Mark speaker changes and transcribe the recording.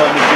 Speaker 1: moment.